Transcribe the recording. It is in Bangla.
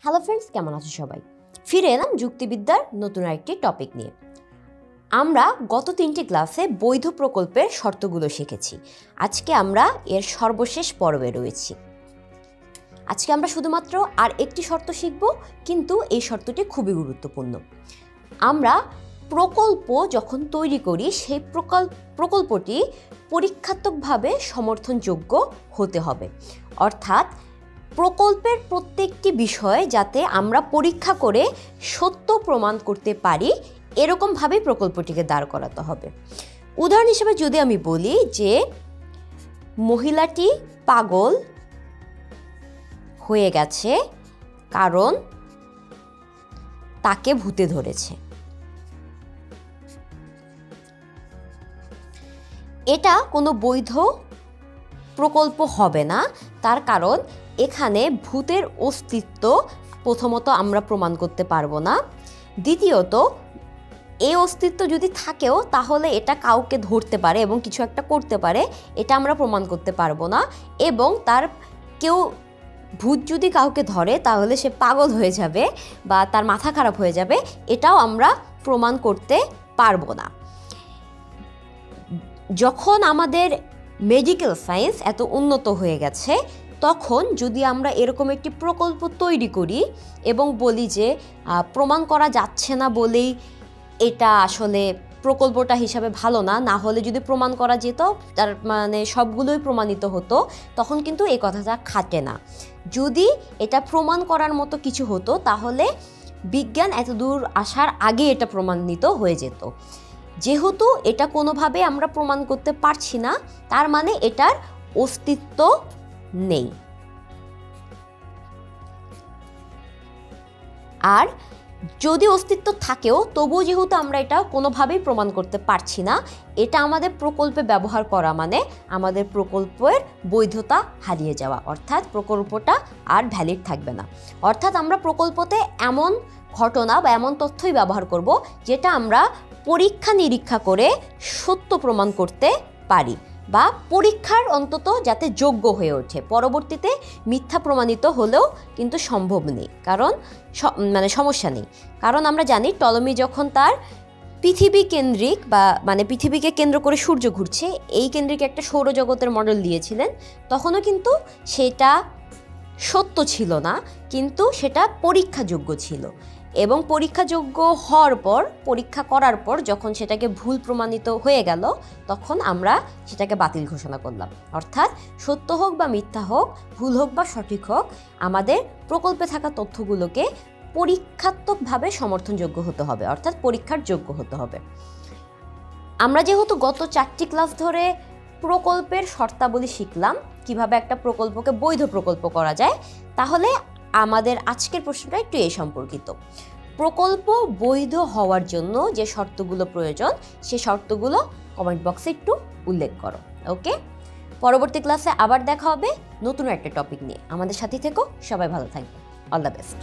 হ্যালো ফ্রেন্ডস কেমন আছো সবাই? ফিরে এলাম যুক্তিবিদ্যার নতুন আরেকটি টপিক নিয়ে। আমরা গত তিনটি ক্লাসে বৈধ প্রকল্পের শর্তগুলো শিখেছি। আজকে আমরা এর সর্বশেষ পর্বে রয়েছি। আজকে আমরা শুধুমাত্র আর একটি শর্ত শিখব, কিন্তু এই শর্তটি খুবই গুরুত্বপূর্ণ। আমরা প্রকল্প যখন তৈরি করি, সেই প্রকল্প প্রকল্পটি পরীক্ষাত্মকভাবে সমর্থনযোগ্য হতে হবে। অর্থাৎ প্রকল্পের প্রত্যেকটি বিষয় যাতে আমরা পরীক্ষা করে সত্য প্রমাণ করতে পারি, এরকমভাবেই প্রকল্পটিকে দাঁড় করাতে হবে। উদাহরণ হিসেবে যদি আমি বলি যে, মহিলাটি পাগল হয়ে গেছে কারণ তাকে ভূতে ধরেছে। এটা কোনো বৈধ প্রকল্প হবে না, তার কারণ এখানে ভূতের অস্তিত্ব প্রথমত আমরা প্রমাণ করতে পারব না। দ্বিতীয়ত এই অস্তিত্ব যদি থাকেও, তাহলে এটা কাউকে ধরতে পারে এবং কিছু একটা করতে পারে, এটা আমরা প্রমাণ করতে পারব না। এবং তার কেউ ভূত যদি কাউকে ধরে, তাহলে সে পাগল হয়ে যাবে বা তার মাথা খারাপ হয়ে যাবে, এটাও আমরা প্রমাণ করতে পারব না। যখন আমাদের মেডিকেল সায়েন্স এত উন্নত হয়ে গেছে তখন যদি আমরা এরকম একটি প্রকল্প তৈরি করি এবং বলি যে প্রমাণ করা যাচ্ছে না বলেই এটা আসলে প্রকল্পটা হিসাবে ভালো না না হলে যদি প্রমাণ করা যেত, তার মানে সবগুলোই প্রমাণিত হতো, তখন কিন্তু এই কথাটা খাটে না। যদি এটা প্রমাণ করার মতো কিছু হতো, তাহলে বিজ্ঞান এত দূর আসার আগে এটা প্রমাণিত হয়ে যেত। যেহেতু এটা কোনোভাবে আমরা প্রমাণ করতে পারছি না, তার মানে এটার অস্তিত্ব নেই। আর যদি অস্তিত্ব থাকেও, তবুও যেহেতু আমরা এটা কোনোভাবেই প্রমাণ করতে পারছি না, এটা আমাদের প্রকল্পে ব্যবহার করা মানে আমাদের প্রকল্পের বৈধতা হারিয়ে যাওয়া। অর্থাৎ প্রকল্পটা আর ভ্যালিড থাকবে না। অর্থাৎ আমরা প্রকল্পতে এমন ঘটনা বা এমন তথ্যই ব্যবহার করব, যেটা আমরা পরীক্ষা নিরীক্ষা করে সত্য প্রমাণ করতে পারি। বা পরীক্ষার অন্তত যাতে যোগ্য হয়ে ওঠে। পরবর্তীতে মিথ্যা প্রমাণিত হলেও কিন্তু সম্ভব নেই, কারণ মানে সমস্যা নেই। কারণ আমরা জানি টলমি যখন তার পৃথিবী কেন্দ্রিক বা মানে পৃথিবীকে কেন্দ্র করে সূর্য ঘুরছে, এই কেন্দ্রিক একটা সৌরজগতের মডেল দিয়েছিলেন, তখনও কিন্তু সেটা সত্য ছিল না, কিন্তু সেটা পরীক্ষাযোগ্য ছিল। এবং পরীক্ষাযোগ্য হওয়ার পর, পরীক্ষা করার পর যখন সেটাকে ভুল প্রমাণিত হয়ে গেল, তখন আমরা সেটাকে বাতিল ঘোষণা করলাম। অর্থাৎ সত্য হোক বা মিথ্যা হোক, ভুল হোক বা সঠিক হোক, আমাদের প্রকল্পে থাকা তথ্যগুলোকে পরীক্ষাত্মকভাবে সমর্থনযোগ্য হতে হবে, অর্থাৎ পরীক্ষার যোগ্য হতে হবে। আমরা যেহেতু গত চারটি ক্লাস ধরে প্রকল্পের শর্তাবলী শিখলাম, কীভাবে একটা প্রকল্পকে বৈধ প্রকল্প করা যায়, তাহলে আমাদের আজকের প্রশ্নটা একটু এ সম্পর্কিত। প্রকল্প বৈধ হওয়ার জন্য যে শর্তগুলো প্রয়োজন, সে শর্তগুলো কমেন্ট বক্সে একটু উল্লেখ করো ওকে পরবর্তী ক্লাসে আবার দেখা হবে নতুন একটা টপিক নিয়ে। আমাদের সাথে থেকো, সবাই ভালো থাকবে। All the best